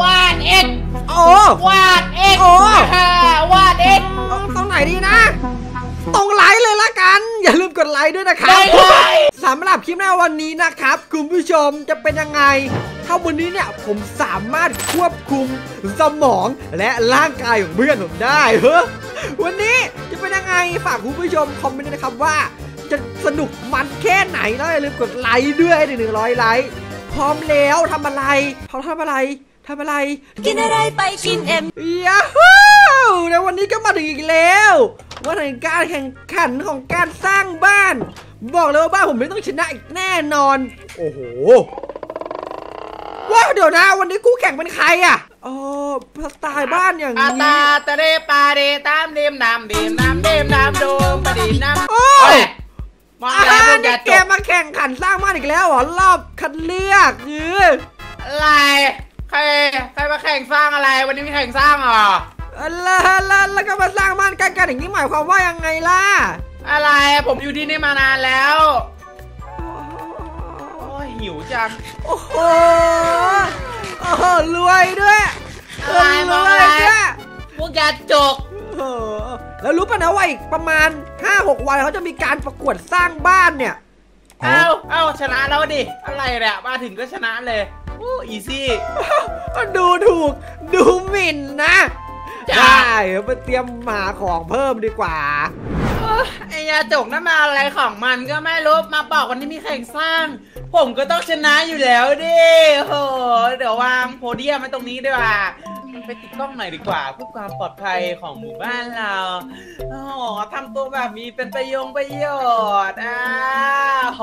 วาดเอ็กโอ้วาดเอ็กโอ้วาดเอ็กเอาตรงไหนดีนะ ตรงไลค์เลยละกัน อย่าลืมกดไลค์ด้วยนะครับได้เลยสำหรับคลิปหน้าวันนี้นะครับ คุณผู้ชมจะเป็นยังไงถ้าวันนี้เนี่ยผมสามารถควบคุมสมองและร่างกายของเพื่อนผมได้เฮ้อวันนี้จะเป็นยังไงฝากคุณผู้ชมคอมเมนต์ด้วยนะครับว่า จะสนุกมันแค่ไหนแล้วอย่าลืมกดไลค์ด้วยหนึ่งร้อยไลค์พร้อมแล้วทำอะไรพร้อมทำอะไร ทำอะไร กินอะไรไปกินเอ็มยาฮูในวันนี้ก็มาถึงอีกแล้วมาถึงการแข่งขันของการสร้างบ้าน บอกเลยว่าบ้านผมไม่ต้องชนะอีกแน่นอน โอ้โหว้าวเดี๋ยวนะวันนี้คู่แข่งเป็นใครอะอ๋อสไตล์บ้านอย่างอานี้ตาตะเรปาเรตามเดมนำเดมนำเดมนำโดมปะดีนำโอ้เฮ้ยยมองอาอะไรพวกนี่ยาแกจกมาแข่งขันสร้างบ้านอีกแล้วเหรอรอบคัดเลือกเอออะไร ใครใครมาแข่งสร้างอะไร วันนี้มีแข่งสร้างเหรอแล้วแล้วแล้วก็มาสร้างบ้านใกล้กันอย่างนี้หมายความว่ายังไงล่ะ อะไรผมอยู่ที่นี่มานานแล้วโอ้ยหิวจังโอ้โหโอ้โหรวยด้วยอะไรรมองวอะยไรด้วยพวกยาจกโอ้โหแล้วรู้ป่ะนะว่าอีกประมาณ 5-6 วันเขาจะมีการประกวดสร้างบ้านเนี่ย เอ้าเอ้าชนะแล้วดิอะไรเนี่ยมาถึงก็ชนะเลย อ้อีซี่ก็ดูถูก ดูหมิ่นนะจ้ะได้เดี๋ยวไปเตรียมหาของเพิ่มดีกว่าโอ้ยไอ้ยาจกนั่นมาอะไรของมันก็ไม่รู้มาบอกวันนี้มีแข่งสร้าง ผมก็ต้องชนะอยู่แล้วดิโอ้โหเดี๋ยววางโพเดียมไว้ตรงนี้ดีกว่า ไปติดกล้องหน่อยดีกว่าเพื่อความปลอดภัยของหมู่บ้านเราโอ้โหทำตัวแบบมีเป็นประโยงประโยชน์อ่าโห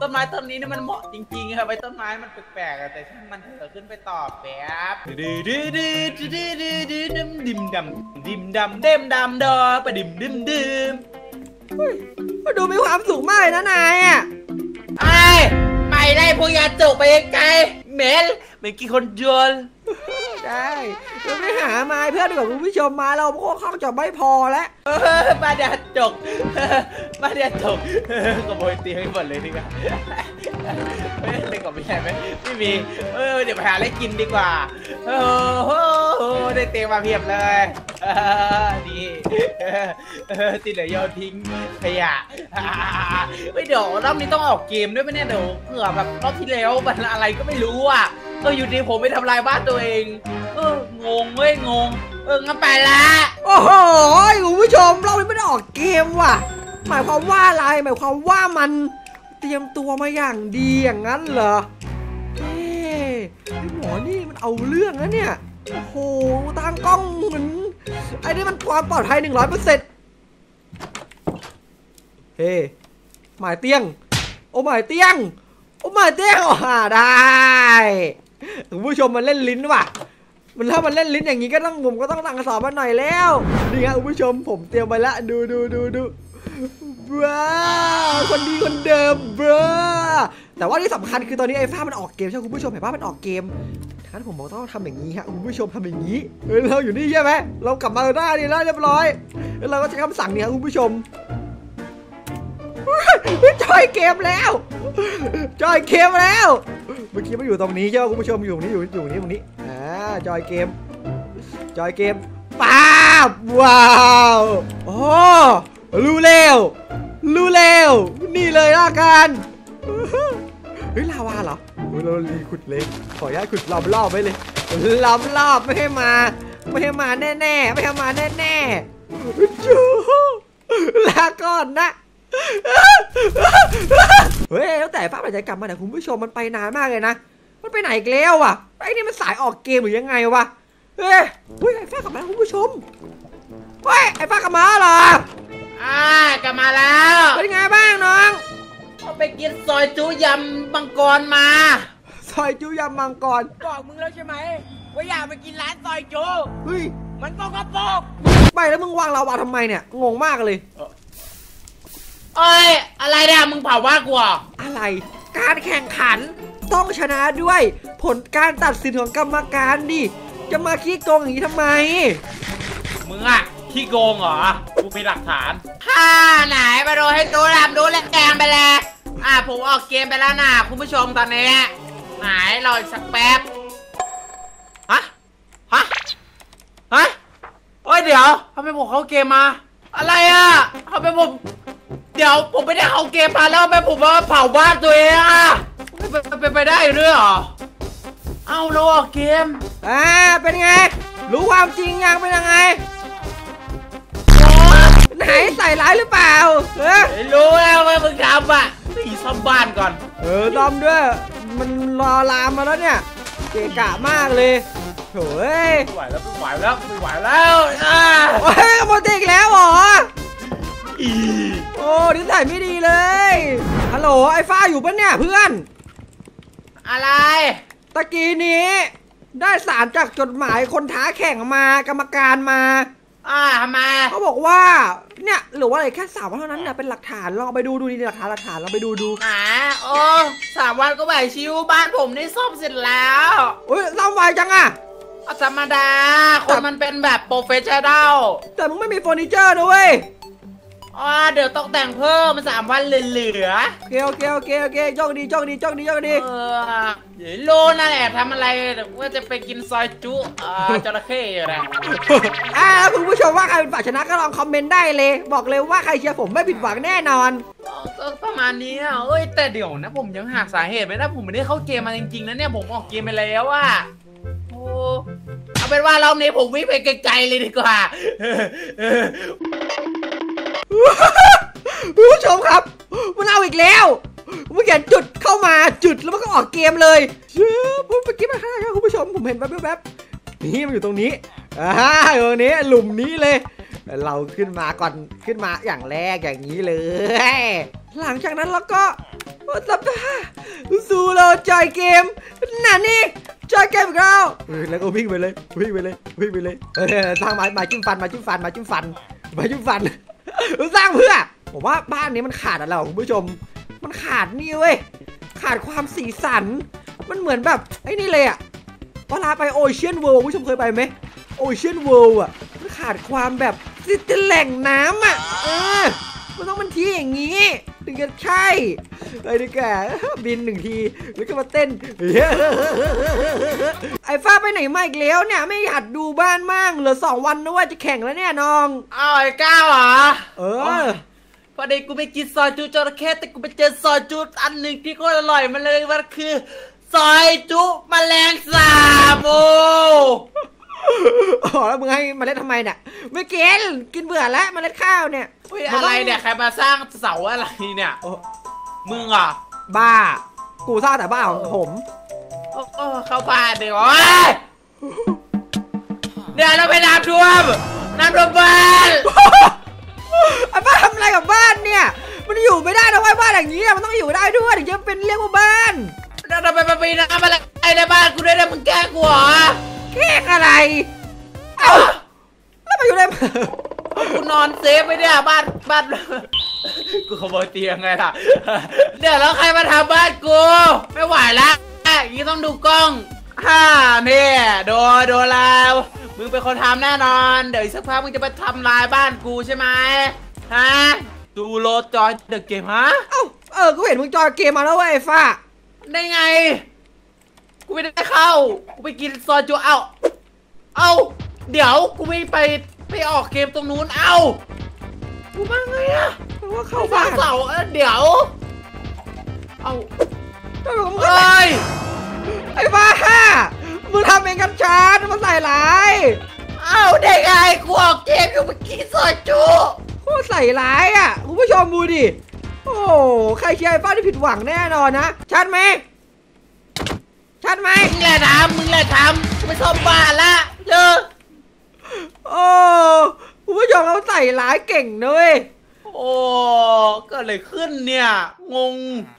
ต้นไม้ต้นนี้นี่มันเหมาะจริงๆครับไอ้ต้นไม้มันแปลกๆอะแต่ช่างมันเถอะขึ้นไปตอบแป๊บดื้อดื้อดื้อดื้อดื้อดื้อดิมดิมดำดิมดำเด้มดำดอปดิมดิมดิมก็ดูมีความสุขมากเลยนะนายอะไอ้ไม่ได้พวกยาจกไปไกลเหม็นเหม็นกี่คนโยน ได้เราไปหามาให้เพื่อนกว่าคุณผู้ชมมาเราพวกเขาจะไม่พอแล้วเออบ้านยจกบ้านยาจกขโมยเตียงหมดเลยดีกว่าไม่เลยก่อนไม่ใช่ไหมไม่มีเออเดี๋ยวไปหาอะไรกินดีกว่าโอ้โหได้เตียงมาเพียบเลยเออดีเออเออที่เหลือโยนทิ้งขยะเฮ้ยเดี๋ยวรอบนี้ต้องออกเกมด้วยไหมเนี่ยเดี๋ยวเผื่อแบบรอบที่แล้วมันอะไรก็ไม่รู้อะ ก็อยู่ดีผมไปทำลายบ้านตัวเอง เอองงเว้ยงง เอองั้นไปละโอ้โหคุณผู้ชมเราไม่ได้ออกเกมว่ะ หมายความว่าอะไรหมายความว่ามันเตรียมตัวมาอย่างดีอย่างนั้นเหรอเอ๊ะไอ้หมอนี่มันเอาเรื่องนะเนี่ยโอ้โหตั้งกล้องเหมือนไอ้นี่มันความปลอดภัยหนึ่งร้อยเปอร์เซ็นต์เฮ้หมายเตี้ยง โอ้หมายเตี้ยง โอ้หมายเตี้ยงอ่าได้ คุณผู้ชมมันเล่นลิ้นว่ะ มันถ้ามันเล่นลิ้นอย่างนี้ก็ต้องผมก็ต้องตั้งสอบมันหน่อยแล้วนี่ครับคุณผู้ชมผมเตรียมไปละดูดูดูดูว้าคนดีคนเดิมเบ้อแต่ว่าที่สำคัญคือตอนนี้ไอ้ฟ้ามันออกเกมใช่ไหมคุณผู้ชมเห็นว่ามันออกเกมท่านผมบอกต้องทำอย่างนี้ฮะคุณผู้ชมทำอย่างนี้เออเราอยู่นี่ใช่ไหมเรากลับมาได้นี่แล้วเรียบร้อยแล้วเราก็ใช้คำสั่งเนี่ยครับคุณผู้ชมจอยเกมแล้วจอยเกมแล้ว เมื่อกี้มันอยู่ตรงนี้ใช่ไหมคุณผู้ชมอยู่ตรงนี้อยู่อยู่นี้ตรงนี้อ่าจอยเกม จอยเกมป้าบว้าวโอ้รู้แล้วรู้แล้วนี่เลยละกันเฮ้ยลาวาเหรอเฮ้ยเรารีขุดเลยขออนุญาตขุดล้อมรอบไว้เลยล้อมรอบไม่ให้มา ไม่ให้มาแน่ๆไม่ให้มาแน่ๆจูลาก่อนนะ เฮ้ยแล้วแต่ฟ้าปัจจัยกลับมาแต่คุณผู้ชมมันไปนานมากเลยนะ มันไปไหนอีกแล้ววะไอ้นี่มันสายออกเกมหรือยังไงวะเฮ้ยเฮ้ยไอ้ฟ้ากลับมาแล้วคุณผู้ชมเฮ้ยไอ้ฟ้ากลับมาเหรออ่ากลับมาแล้วเป็นไงบ้างน้องเอาไปกินซอยจูยำมังกรมา ซอยจูยำมังกรบอกมึงแล้วใช่ไหมว่าอยากไปกินร้านซอยจูเฮ้ยมันก็กระปอกไปแล้วมึงวางลาวาทำไมเนี่ยงงมากเลย เอ้ย อะไรเนี่ยมึงเผาว่ากูเหรอะไร การแข่งขันต้องชนะด้วย ผลการตัดสินของกรรมการดิ จะมาขี้โกงอย่างนี้ทำไม มึงอะขี้โกงเหรอ กูมีหลักฐาน ข้าไหนมาดนให้ดูรำดูแลแกงไปแล้วอะผมออกเกมไปแล้วนะคุณผู้ชมตอนนี้หนรออีสักแป๊บ ฮะ ฮะ ฮะ โอ้ยเดี๋ยวทำไมผมเข้าเกมมา อะไรอะทำไมผม เดี๋ยวผมไม่ได้เข้าเกมมาแล้วทำไมผมมาเผาบ้านตัวเองอะไม่ไปไปไปได้ด้วยเหรอเอาแล้วออกเกมอ่าเป็นไง รู้ความจริงยังเป็นยังไง ไหนใส่ร้ายหรือเปล่าเออไม่รู้แล้วว่ามึงทำอะนี่ซ่อมบ้านก่อน เออดอมด้วย มันรอลามมาแล้วเนี่ย เกะกะมากเลยโถ่เอ้ยไม่ไหวแล้วไม่ไหวแล้วไม่ไหวแล้วอ่า โอ้ยขโมยเด็กแล้วเหรออี โอ้นิสัยไม่ดีเลยฮัลโหลไอ้ฟ้าอยู่ปะเนี่ยเพื่อน อะไร ตะกี้นี้ ได้สารจากจดหมายคนท้าแข่งมากรรมการมา อ่าทำไมเขาบอกว่า เนี่ยหรือว่าอะไรแค่สามวันเท่านั้นเนี่ยเป็นหลักฐานลองเอาไปดูดูนี่หลักฐานหลักฐานลองไปดูดูหาโอ้สามวันก็บ่ายชิวบ้านผมนี่ซ่อมเสร็จแล้วโอ้ยซ่อมไวจังอะเอาธรรมดาคนมันเป็นแบบ professional แต่มึงไม่มีเฟอร์นิเจอร์ด้วย อ๋อเดี๋ยวต้องแต่งเพิ่มมันสามวันเหลือโอเคโอเคโอเคโอเคโชคดีโชคดีโชคดีโชคๆดีเออเดี๋ยวรู้นั่นแหละทำอะไรว่าจะไปกินซอยจุอ่าจระเข้อยู่นะอ่าคุณผู้ชมว่าใครเป็นฝ่ายชนะก็ลองคอมเมนต์ได้เลย บอกเลยว่าใครเชียร์ผมไม่ผิดหวังแน่นอน ก็ประมาณนี้อะเอ้ยแต่เดี๋ยวนะผมยังหาสาเหตุไม่ได้ผมไม่ได้เข้าเกมมาจริงๆนะเนี่ยผมออกเกมไปแล้วอะโอ้เอาเป็นว่ารอบนี้ผมวิ่งไปไกลๆเลยดีกว่าคุณ ผู้ชมครับ มันเอาอีกแล้วมันเขียนจุดเข้ามาจุดแล้วมันก็ออกเกมเลยเชื่อผมเมื่อกี้มาข้างหน้าครับคุณผู้ชมผมเห็นแวบๆนี่มันอยู่ตรงนี้อ่าอยู่ตรงนี้หลุมนี้เลย เราขึ้นมาก่อนขึ้นมาอย่างแรกอย่างนี้เลย หลังจากนั้นเราก็สัปดาห์สู่เราจอยเกมนั่นนี่จอยเกมอีกแล้วเออแล้วก็วิ่งไปเลยวิ่งไปเลยวิ่งไปเลยเออสร้างม้ไม้จิ้มฟันม้จิ้มฟันม้จิ้มฟันม้จิ้มฟัน สร้างเพื่อ ผมว่าบ้านนี้มันขาดอะไรคุณผู้ชม มันขาดนี่เว้ย ขาดความสีสัน มันเหมือนแบบไอ้นี่เลยอะเวลาไปโอเชียนเวิลด์ผู้ชมเคยไปไหมโอเชียนเวิลด์อะมันขาดความแบบสิเป็นแหล่งน้ำอะเออมันต้องมันที่อย่างนี้ ถึงจะใช่ไอ้นี่แกบินหนึ่งทีแล้วก็มาเต้นไอ้ฟ้าไปไหนมาอีกแล้วเนี่ยไม่หัดดูบ้านมั่งเหลือสองวันนะว่าจะแข่งแล้วเนี่ยน้องเอาไอ้ก้าวเหรอเอโอ้อยพอดีกูไปกินซอยจุจระเข้แต่กูไปเจอซอยจุอันหนึ่งที่โคตรอร่อยมันเลยมันคือซอยจุแมลงสาบโอ้ อ๋อแล้วมึงให้เมาเล็ดทำไมเนี่ยไม่กินกินเบื่อแล้วเมาเล็ดข้าวเนี่ยเฮ้ยอะไรเนี่ยใครมาสร้างเสาอะไรเนี่ยโอ้มึงเหรอะบ้า กูสร้างแต่บ้านของผมโอ้โอ้เข้าบ้านเดี๋ยวโอ้ยเดี๋ยวเราไปน้ำท่วมน้ำท่วมบ้านไอ้บ้านทำอะไรกับบ้านเนี่ย มันอยู่ไม่ได้นะเว้ยบ้านอย่างนี้อะมันต้องอยู่ได้ด้วยถึงจะเป็นเรียกว่าบ้านเราทำไมมาปีน้ำอะไรในบ้านกูด้วยนะมึงแกล้งกูเหรอ แค่อะไร เอ้าแล้วมาอยู่ในกูนอนเซฟไปเนี่ยบ้านบ้านกูขโมยเตียงไงล่ะเดี๋ยวแล้วใครมาทำบ้านกู ไม่ไหวแล้วอย่างนี้ต้องดูกล้องฮ่าเนี่ยโดนโดนแล้วมึงเป็นคนทำแน่นอน เดี๋ยวอีกสักพักมึงจะมาทำลายบ้านกูใช่ไหมฮะดูโลจอยเดอะเกมฮะเอ้าเออกูเห็นมึงจอยเกมมาแล้วเว้ยไอ้ฟ้าได้ไง กูไม่ได้เข้า กูไปกินซอยจูเอ้า เอ้า เดี๋ยวกูไม่ไปไปออกเกมตรงนู้น เอ้า กูมาไงอะเพราะว่าเข้าเข้าบ้าบ้านนเสาเอ้ยเดี๋ยว เอ้าแล้วมึงเฮก็้ย ไอ้บ้ามึงทำเองกับชาร์มันใส่ร้ายเอ้าได้ไงกูออกเกมอยู่เมื่อกี้ซอยจูโคตรใส่ร้ายอะคุณผู้ชมดูดิ โอ้โหใครเชียร์ไอ้ฟ้าที่ผิดหวังแน่นอนนะ ชัดไหม ชัดไหมมึงแหละทำมึงแหละทำกูไม่ชอบบ้านละเลิกโอ้คุณผู้ชมเขาใส่ร้ายเก่งนะเว้ยโอ้เกิดอะไรขึ้นเนี่ย งง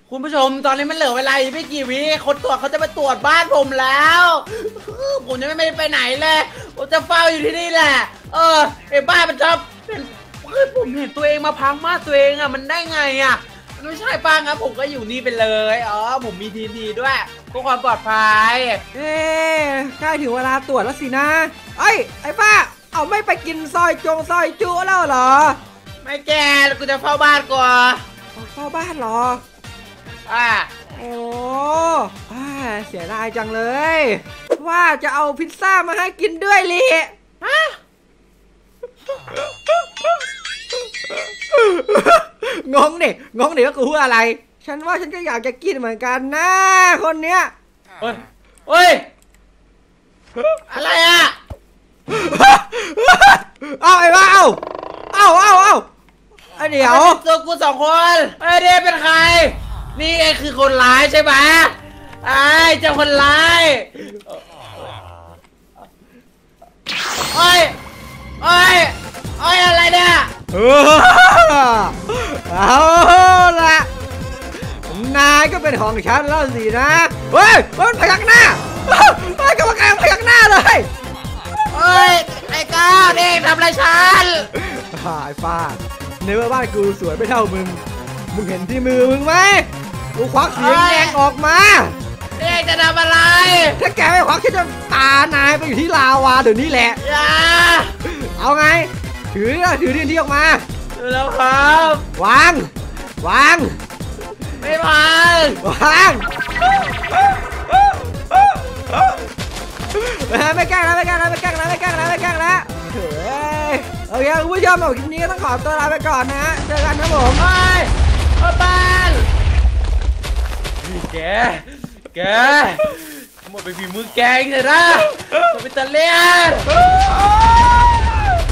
คุณผู้ชมตอนนี้มันเหลือเวลาอีกไม่กี่วิคนตรวจเขาจะมาตรวจบ้านผมแล้ว ผมยังไม่ได้ไปไหนเลยผมจะเฝ้าอยู่ที่นี่แหละ เออไอ้บ้านมันชอบเป็นเฮ้ยผมเห็นตัวเองมาพังมากตัวเองอะมันได้ไงอะมันไม่ใช่ป้าครับผมก็อยู่นี่ไปเลยอ๋อผมมีทีทีด้วย เพื่อความปลอดภัยเอ๊ะใกล้ถึงเวลาตรวจแล้วสินะเอ้ยไอ้ฟ้า เอาไม่ไปกินซอยจงซอยจุแล้วเหรอ ไม่แกแล้วกูจะเฝ้าบ้านก่อนเอาเข้าบ้านเหรออ่าโอ้อ่าเสียดายจังเลย ว่าจะเอาพิซซ่ามาให้กินด้วยลิฮะงงดิงงดิว่ากูพูดอะไร ฉันว่าฉันก็อยากจะกินเหมือนกันนะคนเนี้ยเฮ้ยเฮ้ย อะไรอะ เอาไอ้บ้าเอาเอาเอาเอาไอ้เดี๋ยวตัวกูสองคนไอ้ยเนี่ยเป็นใคร นี่ไงคือคนร้ายใช่ไหมไอ้เจ้าคนร้ายโอ้ยโอ้ยโอ้ยอะไรเนี่ยเออเอาละนายก็ เป็นของฉันแล้วสินะ เฮ้ย มันพยักหน้าไอ้ยกรรมการพยักหน้าเลยโอ้ยไอ้ก้าวนี่ทำอะไรฉันหายฟาดในเมื่อบ้านกูสวยไม่เท่ามึง มึงเห็นที่มือมึงไหมกูควักเสียงแดงออกมานี่จะทำอะไร ถ้าแกไม่ควักฉันจะตานายไปอยู่ที่ลาวาเดี๋ยวนี้แหละอย่าเอาไง ถือนะถือที่ที่ออกมาดูแล้วครับ วาง วาง ไม่พังวางไม่แกล้งแล้วไม่แกล้งแล้วไม่แกล้งแล้วไม่แกล้งแล้วไม่แกล้งแล้วเฮ้ยโอเคคุณผู้ชมคลิปนี้ก็ต้องขอตัวลาไปก่อนนะฮะเจอกันครับผมไปเอาบ้านนี่แก แกหมดไปฝีมือแกงเลยนะจะเป็นตะเลียน